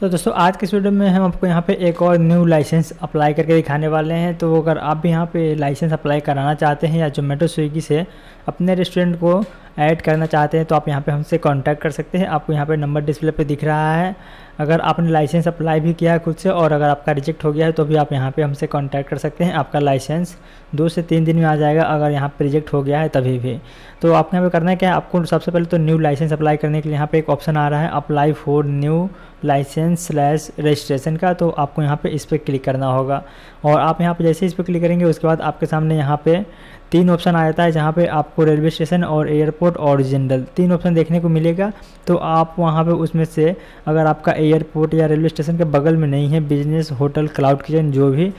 तो दोस्तों, आज के इस वीडियो में हम आपको यहाँ पे एक और न्यू लाइसेंस अप्लाई करके दिखाने वाले हैं। तो अगर आप भी यहाँ पे लाइसेंस अप्लाई कराना चाहते हैं या जोमेटो स्विगी से अपने रेस्टोरेंट को ऐड करना चाहते हैं तो आप यहाँ पे हमसे कांटेक्ट कर सकते हैं। आपको यहाँ पे नंबर डिस्प्ले पे दिख रहा है। अगर आपने लाइसेंस अप्लाई भी किया है खुद से और अगर आपका रिजेक्ट हो गया है तो भी आप यहाँ पे हमसे कांटेक्ट कर सकते हैं। आपका लाइसेंस दो से तीन दिन में आ जाएगा अगर यहाँ पर रिजेक्ट हो गया है तभी भी। तो आपको यहाँ पे करना है क्या आपको सबसे पहले तो न्यू लाइसेंस अप्लाई करने के लिए यहाँ पे एक ऑप्शन आ रहा है apply for new license slash registration का। तो आपको यहाँ पे इस पर क्लिक करना होगा। और आप यहाँ पे जैसे इस पर क्लिक करेंगे, उसके बाद आपके सामने यहाँ पे तीन ऑप्शन आ जाता है जहाँ पे आपको रेलवे स्टेशन और एयरपोर्ट और जनरल तीन ऑप्शन देखने को मिलेगा। तो आप वहाँ पे उसमें से अगर आपका एयरपोर्ट या रेलवे स्टेशन के बगल में नहीं है बिज़नेस होटल क्लाउड किचन जो भी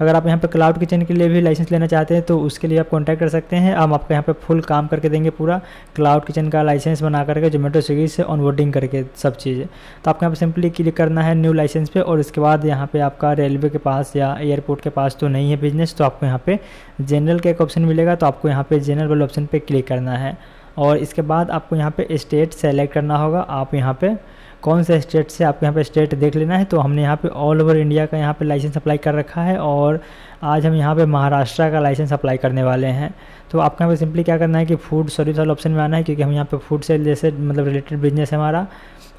अगर आप यहाँ पर क्लाउड किचन के लिए भी लाइसेंस लेना चाहते हैं तो उसके लिए आप कॉन्टैक्ट कर सकते हैं। हम आपको यहाँ पे फुल काम करके देंगे पूरा। क्लाउड किचन का लाइसेंस बना करके जोमेटो स्विगी से ऑनबोर्डिंग करके सब चीज़ें। तो आपको यहाँ पर सिंपली क्लिक करना है न्यू लाइसेंस पे, और इसके बाद यहाँ पे आपका रेलवे के पास या एयरपोर्ट के पास तो नहीं है बिज़नेस तो आपको यहाँ पे जनरल का एक ऑप्शन मिलेगा। तो आपको यहाँ पे जनरल वाले ऑप्शन पर क्लिक करना है। और इसके बाद आपको यहाँ पे स्टेट सेलेक्ट करना होगा। आप यहाँ पे कौन से स्टेट से आपको यहाँ पे स्टेट देख लेना है तो हमने यहाँ पे ऑल ओवर इंडिया का यहाँ पे लाइसेंस अप्लाई कर रखा है और आज हम यहाँ पे महाराष्ट्र का लाइसेंस अप्लाई करने वाले हैं तो आपको यहाँ पे सिंपली क्या करना है कि फ़ूड सर्विस वाले ऑप्शन में आना है क्योंकि हम यहाँ पे फ़ूड से जैसे मतलब रिलेटेड बिज़नेस है हमारा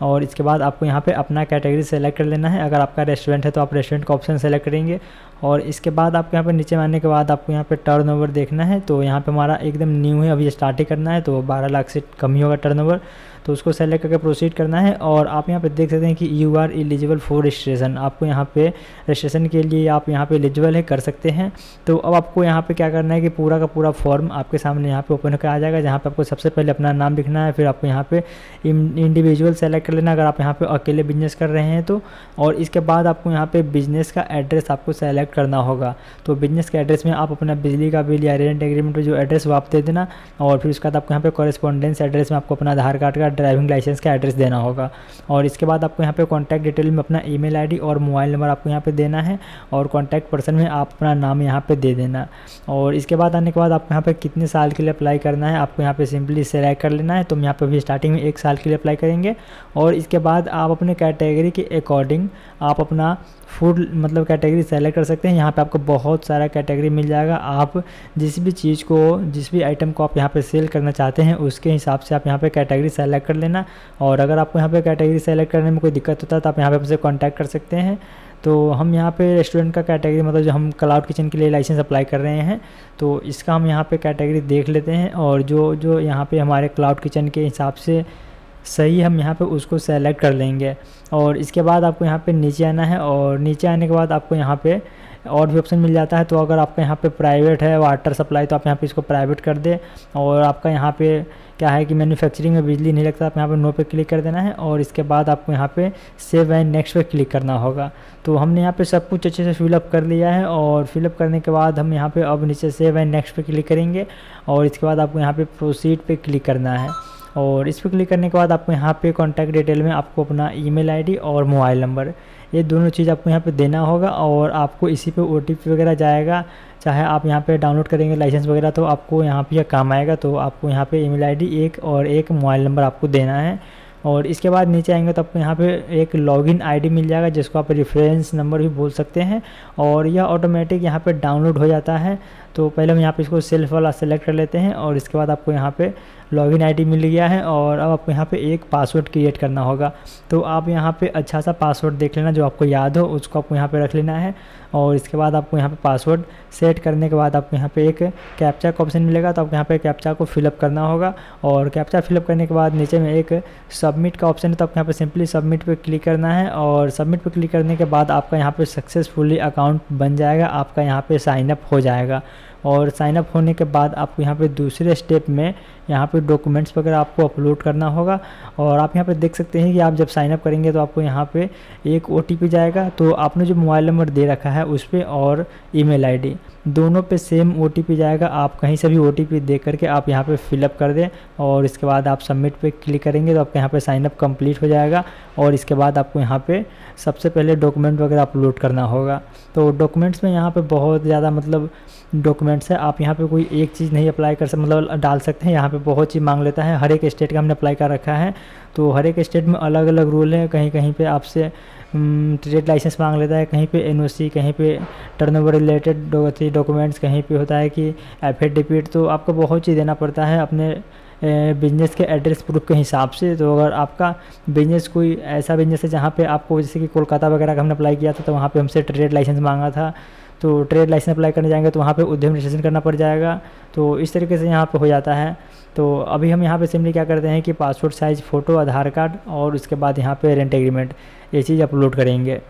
और इसके बाद आपको यहाँ पे अपना कैटेगरी सेलेक्ट कर लेना है अगर आपका रेस्टोरेंट है तो आप रेस्टोरेंट का ऑप्शन सेलेक्ट करेंगे और इसके बाद आपको यहाँ पे नीचे आने के बाद आपको यहाँ पे टर्न देखना है तो यहाँ पे हमारा एकदम न्यू है अभी स्टार्ट ही करना है तो 12 लाख से कम ही होगा टर्न तो उसको सेलेक्ट करके प्रोसीड करना है और आप यहाँ पे देख सकते हैं कि you are eligible for registration आपको यहाँ पे रजिस्ट्रेशन के लिए आप यहाँ पे एलिजिबल है, कर सकते हैं। तो अब आपको यहाँ पे क्या करना है कि पूरा का पूरा फॉर्म आपके सामने यहाँ पे ओपन होकर आ जाएगा, जहाँ पे आपको सबसे पहले अपना नाम लिखना है, फिर आपको यहाँ पे इंडिविजुअल सेलेक्ट कर लेना, अगर आप यहाँ पे अकेले बिज़नेस कर रहे हैं तो। और इसके बाद आपको यहाँ पे बिज़नेस का एड्रेस आपको सेलेक्ट करना होगा। तो बिज़नेस के एड्रेस में आप अपना बिजली का बिल या रेंट एग्रीमेंट जो एड्रेस वो आप दे देना, और फिर उसके बाद आपको यहाँ पे कॉरेस्पॉन्डेंस एड्रेस में आपको अपना आधार कार्ड का ड्राइविंग लाइसेंस का एड्रेस देना होगा। और इसके बाद आपको यहाँ पे कॉन्टैक्ट डिटेल में अपना ईमेल आईडी और मोबाइल नंबर आपको यहाँ पे देना है और कॉन्टैक्ट पर्सन में आप अपना नाम यहाँ पे दे देना। और इसके बाद आने के बाद आपको यहाँ पे कितने साल के लिए अप्लाई करना है, आपको यहाँ पे सिंपली सेलेक्ट कर लेना है तो हम यहाँ पे भी स्टार्टिंग में एक साल के लिए अप्लाई करेंगे। और इसके बाद आप अपने कैटेगरी के अकॉर्डिंग आप अपना फ़ूड मतलब कैटेगरी सेलेक्ट कर सकते हैं। यहाँ पे आपको बहुत सारा कैटेगरी मिल जाएगा। आप जिस भी चीज़ को, जिस भी आइटम को आप यहाँ पे सेल करना चाहते हैं, उसके हिसाब से आप यहाँ पे कैटेगरी सेलेक्ट कर लेना। और अगर आपको यहाँ पे कैटेगरी सेलेक्ट करने में कोई दिक्कत होता है तो आप यहाँ पे हमसे कॉन्टैक्ट कर सकते हैं। तो हम यहाँ पे रेस्टोरेंट का कैटेगरी मतलब जो हम क्लाउड किचन के लिए लाइसेंस अप्लाई कर रहे हैं तो इसका हम यहाँ पे कैटेगरी देख लेते हैं। और जो जो यहाँ पे हमारे क्लाउड किचन के हिसाब से सही हम यहाँ पे उसको सेलेक्ट कर लेंगे। और इसके बाद आपको यहाँ पे नीचे आना है, और नीचे आने के बाद आपको यहाँ पे और भी ऑप्शन मिल जाता है तो अगर आपका यहाँ पे प्राइवेट है वाटर सप्लाई तो आप यहाँ पे इसको प्राइवेट कर दे। और आपका यहाँ पे क्या है कि मैन्युफैक्चरिंग में बिजली नहीं लगता, आप यहाँ पे नो पे क्लिक कर देना है और इसके बाद आपको यहाँ पे सेव एंड नेक्स्ट पे क्लिक करना होगा। तो हमने यहाँ पे सब कुछ अच्छे से फिलअप कर लिया है और फिलअप करने के बाद हम यहाँ पे अब नीचे सेव एंड नेक्स्ट पे क्लिक करेंगे और इसके बाद आपको यहाँ पे प्रोसीड पे क्लिक करना है। और इस पर क्लिक करने के बाद आपको यहाँ पे कॉन्टैक्ट डिटेल में आपको अपना ईमेल आईडी और मोबाइल नंबर ये दोनों चीज़ आपको यहाँ पे देना होगा और आपको इसी पे ओटीपी वगैरह जाएगा। चाहे आप यहाँ पे डाउनलोड करेंगे लाइसेंस वगैरह तो आपको यहाँ पे यह काम आएगा। तो आपको यहाँ पे ईमेल आईडी एक और एक मोबाइल नंबर आपको देना है। और इसके बाद नीचे आएँगे तो आपको यहाँ पे एक लॉगिन आईडी मिल जाएगा, जिसको आप रेफरेंस नंबर भी बोल सकते हैं। और यह ऑटोमेटिक यहाँ पे डाउनलोड हो जाता है। तो पहले हम यहाँ पे इसको सेल्फ वाला सेलेक्ट कर लेते हैं और इसके बाद आपको यहाँ पे लॉगिन आईडी मिल गया है और अब आपको यहाँ पे एक पासवर्ड क्रिएट करना होगा तो आप यहाँ पे अच्छा सा पासवर्ड देख लेना जो आपको याद हो उसको आपको यहाँ पे रख लेना है और इसके बाद आपको यहाँ पे पासवर्ड सेट करने के बाद आपको यहाँ पे एक कैप्चा का ऑप्शन मिलेगा तो आपको यहाँ पे कैप्चा को फिलअप करना होगा और कैप्चा फिलअप करने के बाद नीचे में एक सबमिट का ऑप्शन है तो आपको यहाँ पर सिंपली सबमिट पर क्लिक करना है और सबमिट पर क्लिक करने के बाद आपका यहाँ पर सक्सेसफुली अकाउंट बन जाएगा आपका यहाँ पर साइनअप हो जाएगा और साइनअप होने के बाद आपको यहाँ पे दूसरे स्टेप में यहाँ पे डॉक्यूमेंट्स वगैरह आपको अपलोड करना होगा। और आप यहाँ पे देख सकते हैं कि आप जब साइनअप करेंगे तो आपको यहाँ पे एक ओटीपी जाएगा। तो आपने जो मोबाइल नंबर दे रखा है उस पर और ईमेल आईडी दोनों पे सेम ओटीपी जाएगा। आप कहीं से भी ओ दे करके आप यहाँ पे फिलअप कर दें और इसके बाद आप सबमिट पे क्लिक करेंगे तो आपके यहाँ पे साइनअप कंप्लीट हो जाएगा। और इसके बाद आपको यहाँ पे सबसे पहले डॉक्यूमेंट वगैरह अपलोड करना होगा। तो डॉक्यूमेंट्स में यहाँ पे बहुत ज़्यादा मतलब डॉक्यूमेंट्स है, आप यहाँ पे कोई एक चीज़ नहीं अप्लाई कर सकते मतलब डाल सकते हैं, यहाँ पे बहुत चीज़ मांग लेता है। हर एक स्टेट का हमने अप्लाई कर रखा है तो हर एक स्टेट में अलग अलग रूल है। कहीं कहीं पे आपसे ट्रेड लाइसेंस मांग लेता है, कहीं पे एनओसी कहीं पे टर्न रिलेटेड डॉक्यूमेंट्स कहीं पे होता है कि एफिडेविट तो आपको बहुत चीज़ देना पड़ता है अपने बिज़नेस के एड्रेस प्रूफ के हिसाब से। तो अगर आपका बिज़नेस कोई ऐसा बिज़नेस है जहाँ पे आपको, जैसे कि कोलकाता वगैरह का हमने अप्लाई किया था तो वहाँ पे हमसे ट्रेड लाइसेंस मांगा था। तो ट्रेड लाइसेंस अप्लाई करने जाएँगे तो वहाँ पे उद्यम रजिस्ट्रेशन करना पड़ जाएगा। तो इस तरीके से यहाँ पे हो जाता है। तो अभी हम यहाँ पे सिंपली क्या करते हैं कि passport size photo Aadhaar card और उसके बाद यहाँ पे रेंट एग्रीमेंट ये चीज़ अपलोड करेंगे।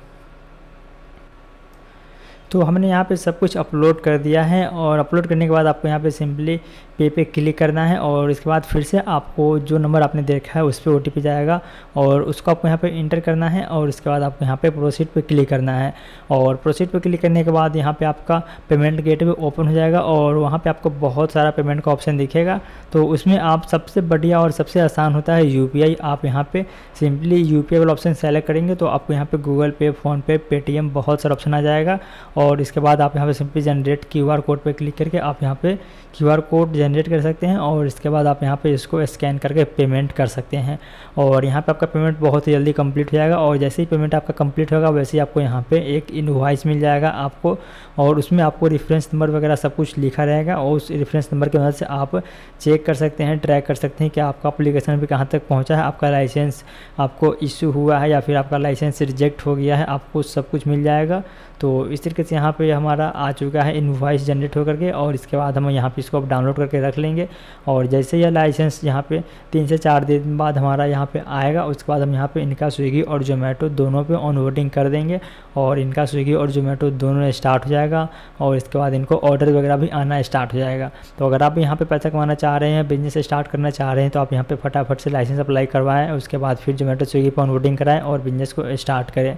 तो हमने यहाँ पे सब कुछ अपलोड कर दिया है और अपलोड करने के बाद आपको यहाँ पे सिंपली पे पे क्लिक करना है और इसके बाद फिर से आपको जो नंबर आपने देखा है उस पर ओ जाएगा और उसको आपको यहाँ पे इंटर करना है और इसके बाद आपको यहाँ पे प्रोसीड पे क्लिक करना है और प्रोसीड पे क्लिक करने के बाद यहाँ पे आपका पेमेंट गेट भी ओपन हो जाएगा और वहाँ पे आपको बहुत सारा पेमेंट का ऑप्शन दिखेगा। तो उसमें आप सबसे बढ़िया और सबसे आसान होता है यूपीआई आप यहाँ पर सिंपली यू वाला ऑप्शन सेलेक्ट करेंगे तो आपको यहाँ पर गूगल पे फ़ोनपे पेटीएम बहुत सारा ऑप्शन आ जाएगा और इसके बाद आप यहाँ पे सिंपली जनरेट क्यूआर कोड पर क्लिक करके आप यहाँ पे क्यूआर कोड जनरेट कर सकते हैं और इसके बाद आप यहाँ पे इसको स्कैन करके पेमेंट कर सकते हैं। और यहाँ पे आपका पेमेंट बहुत ही जल्दी कंप्लीट हो जाएगा और जैसे ही पेमेंट आपका कंप्लीट होगा, वैसे ही आपको यहाँ पे एक इनवाइस मिल जाएगा आपको और उसमें आपको रेफरेंस नंबर वगैरह सब कुछ लिखा रहेगा और उस रेफरेंस नंबर की मदद से आप चेक कर सकते हैं ट्रैक कर सकते हैं कि आपका अप्लीकेशन भी कहाँ तक पहुँचा है, आपका लाइसेंस आपको इशू हुआ है या फिर आपका लाइसेंस रिजेक्ट हो गया है, आपको सब कुछ मिल जाएगा। तो इस तरीके से यहाँ पे हमारा आ चुका है इनवाइस जनरेट होकर के और इसके बाद हम यहाँ पे इसको अब डाउनलोड करके रख लेंगे। और जैसे यह लाइसेंस यहाँ पे तीन से चार दिन बाद हमारा यहाँ पे आएगा, उसके बाद हम यहाँ पे इनका स्विगी और जोमेटो दोनों पे ऑन वोटिंग कर देंगे और इनका स्विगी और जोमेटो दोनों स्टार्ट हो जाएगा और इसके बाद इनको ऑर्डर वगैरह भी आना स्टार्ट हो जाएगा। तो अगर आप यहाँ पर पैसा कमाना चाह रहे हैं बिज़नेस स्टार्ट करना चाह रहे हैं तो आप यहाँ पर फटाफट से लाइसेंस अप्लाई करवाएँ, उसके बाद फिर जोमेटो स्विगी पर ऑन वोटिंग कराएँ और बिज़नेस को स्टार्ट करें।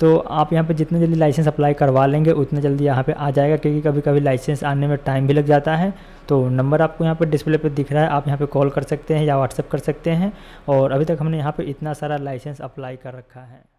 तो आप यहाँ पे जितने जल्दी लाइसेंस अप्लाई करवा लेंगे, उतना जल्दी यहाँ पे आ जाएगा, क्योंकि कभी कभी लाइसेंस आने में टाइम भी लग जाता है। तो नंबर आपको यहाँ पे डिस्प्ले पे दिख रहा है, आप यहाँ पे कॉल कर सकते हैं या व्हाट्सअप कर सकते हैं। और अभी तक हमने यहाँ पे इतना सारा लाइसेंस अप्लाई कर रखा है।